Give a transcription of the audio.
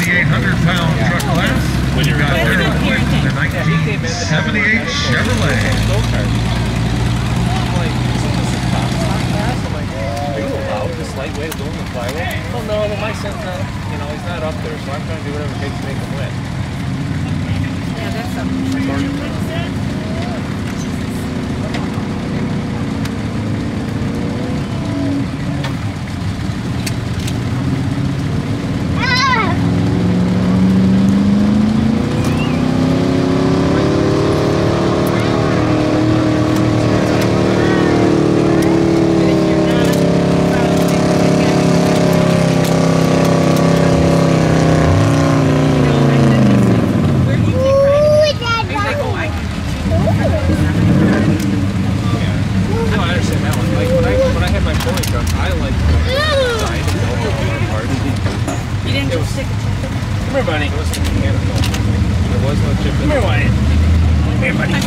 7,800 pound truck class. When you're We've got retired. Harold the Yeah, he came in to have 1978 a Chevrolet. go-kart. I'm like, isn't this a top top class? I'm like, are you allowed this lightweight aluminum flywheel? Well, no, but my son's not, you know, he's not up there, so I'm trying to do whatever it takes to make him win. No, I understand that one. Like, when I, when I had my pony truck, I like design and build all the parts. You didn't It was- just stick a chip in? Come here, buddy. It wasn't mechanical. There was no chip in Come here, Wyatt. Come here, buddy.